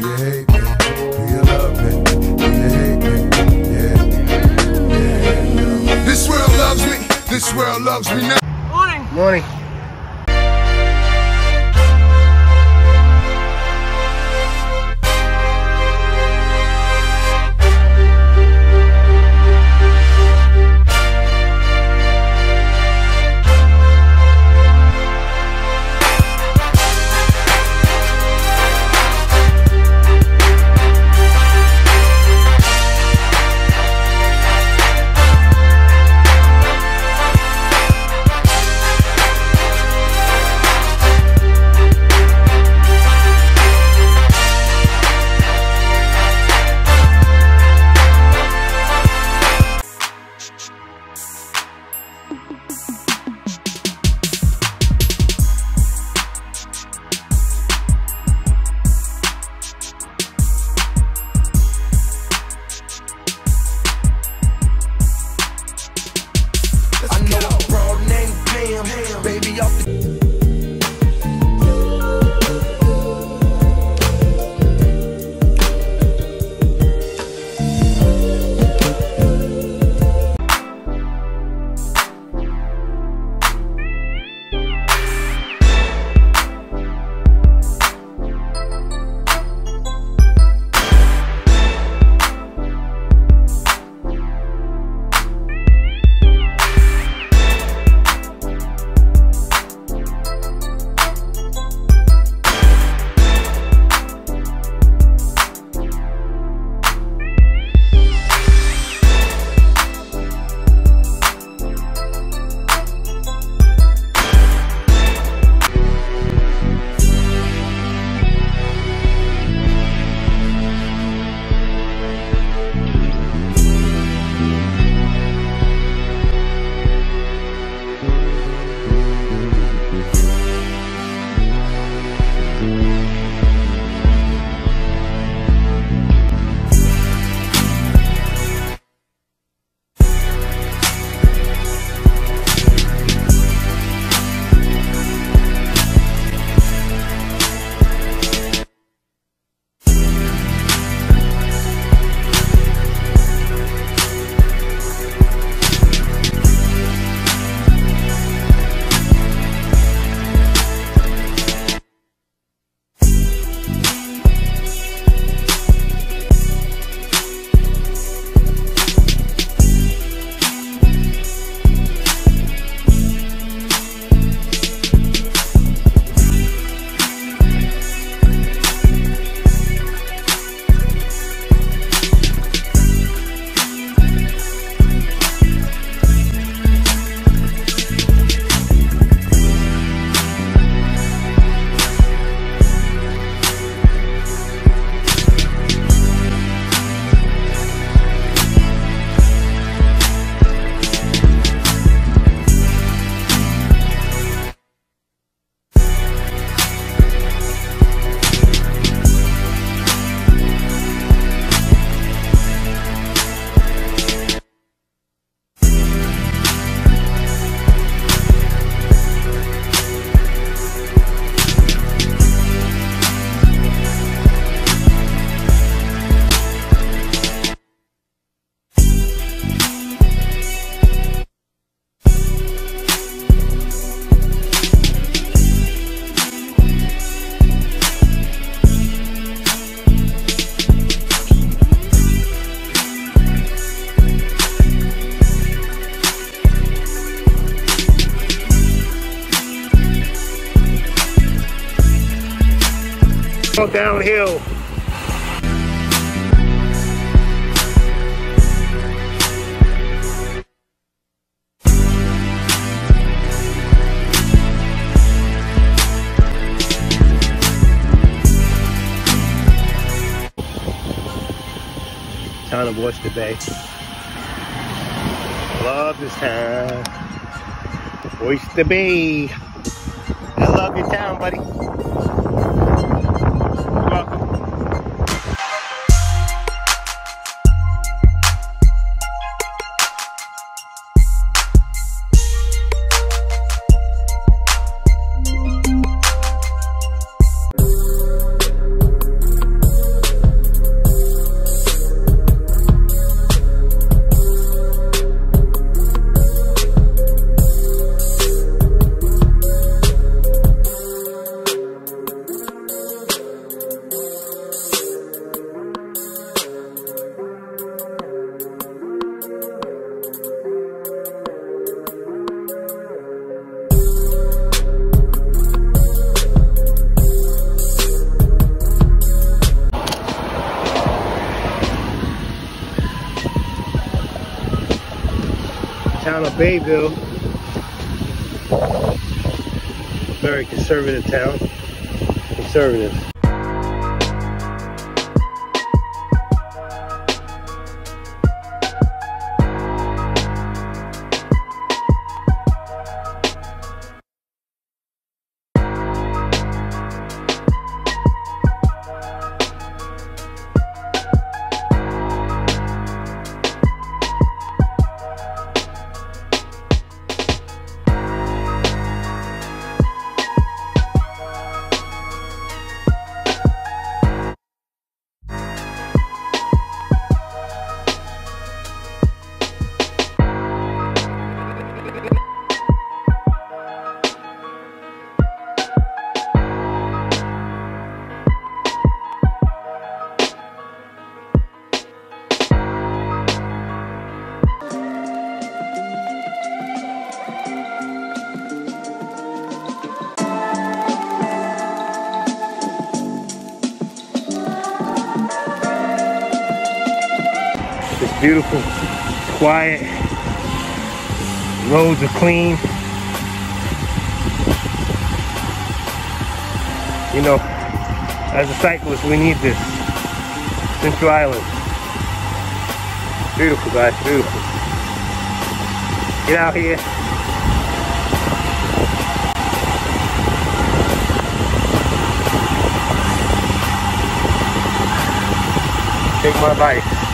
you hate me? Do you love me? Do you hate me? Yeah, yeah. This world loves me. This world loves me now. Morning. Morning. Baby off the Downhill. Town of Oyster Bay. Love this town. Oyster Bay. I love your town, buddy. Bayville. Very conservative town. Conservative. It's beautiful, quiet, roads are clean. You know, as a cyclist, we need this. Centre Island. Beautiful, guys, beautiful. Get out here. Take my advice.